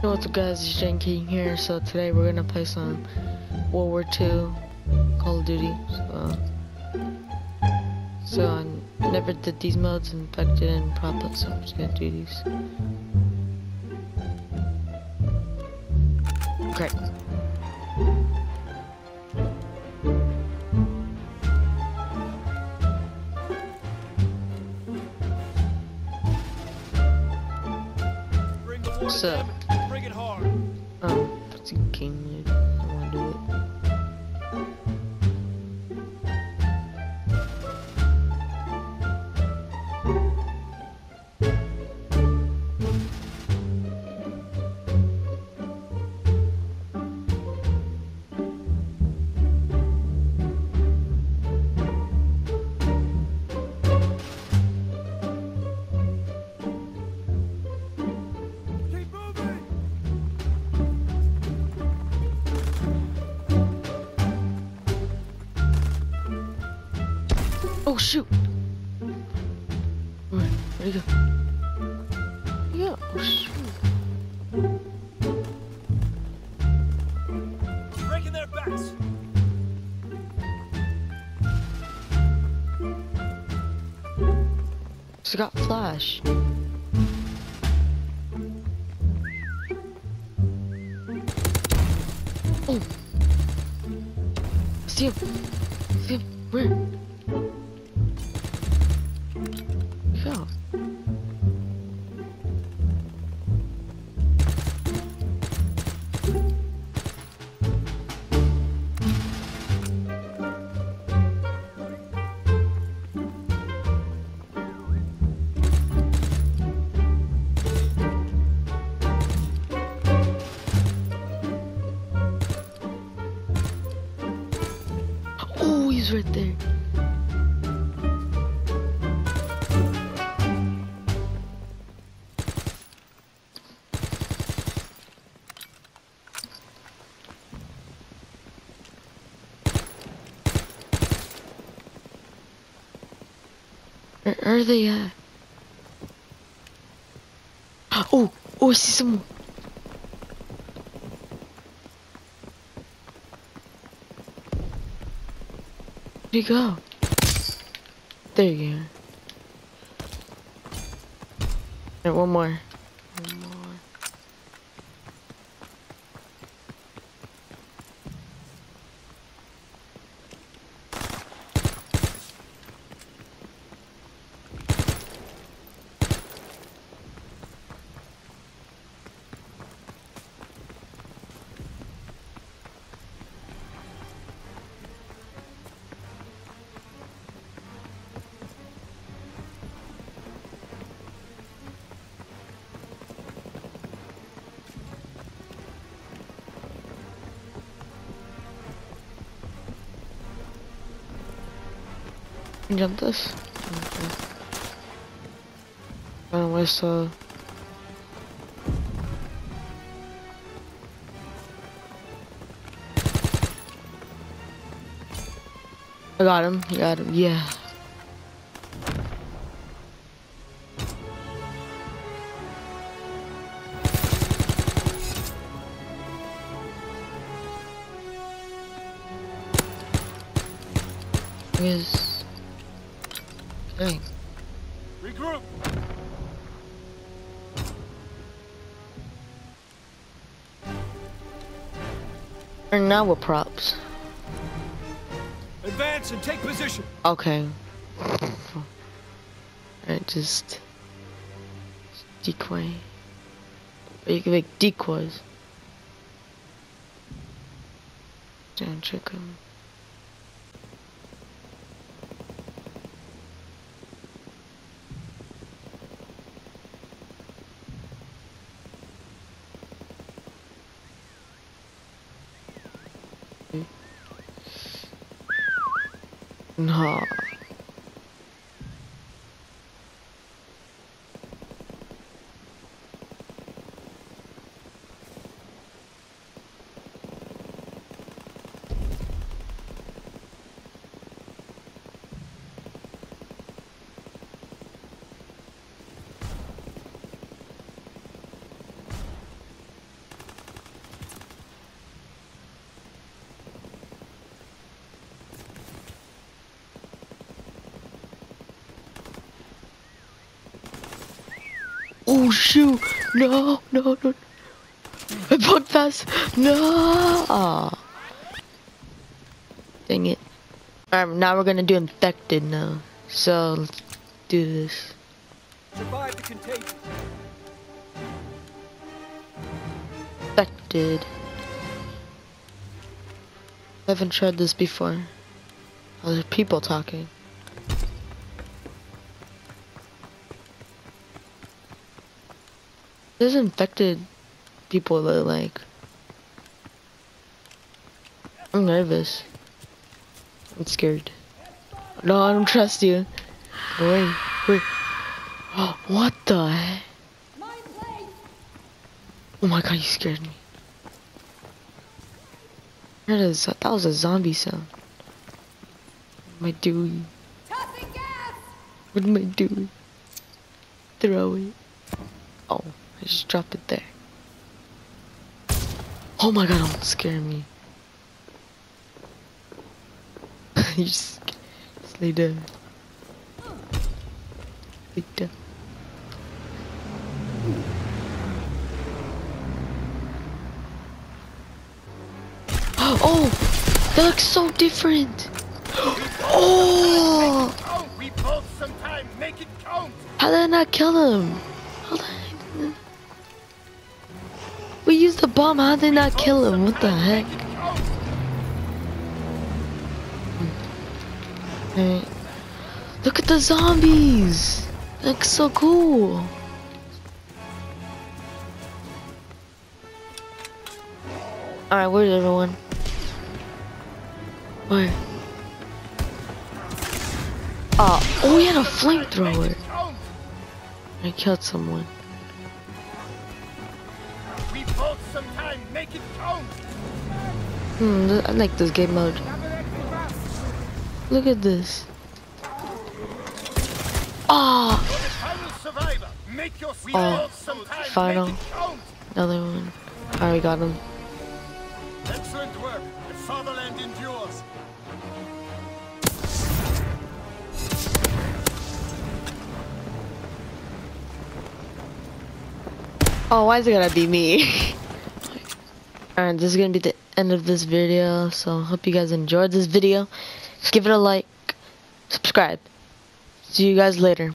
Hey, what's up guys, it's J King here. So today we're gonna play some World War II Call of Duty. So, so I never did these modes and prop hunt, so I'm just gonna do these. Great. What's to up? Them. Bring it hard. Oh shoot! Where, where'd he go? Yeah, oh shoot. Breaking their backs. She's got flash. Oh! See him! See him! Where? Right there. Where are they at? Oh, oh, I see someone. Where'd he go? There you go. Alright, one more. One more. Can jump this? Okay. And where's uh I got him, you got him, yeah. Where's Dang. Regroup. And now we're props. Advance and take position. Okay. Alright, just decoy. You can make decoys. Don't trick him. No. Oh shoot! No, no, no. I broke fast. No. Dang it. Alright, now we're gonna do infected now. So let's do this. Survive the contagion. Infected. I haven't tried this before. Other people talking. There's infected people that like. I'm nervous. I'm scared. No, I don't trust you. Wait, wait. what the heck? Oh my god, you scared me. That is that was a zombie sound. What am I doing? What am I doing? Throw it. Oh, I just dropped it there. Oh my god, don't scare me. you just, lay down. Lay down. Oh, that looks so different. Oh, Count! We both some time. Make it count! how did I not kill him? How did I... We used the bomb. How did I not kill him? What the heck? Alright. Look at the zombies. Looks so cool. Alright, where's everyone? Where? Ah, oh, oh, he had a flamethrower. I killed someone. Hmm, I like this game mode. Look at this. Ah, You're final survivor. Make your Oh, time. final. Make it count! another one. Alright, got him. Excellent work. The fatherland endures. Oh, why is it gonna be me? Alright, this is gonna be the end of this video. So, hope you guys enjoyed this video. Give it a like, subscribe. See you guys later.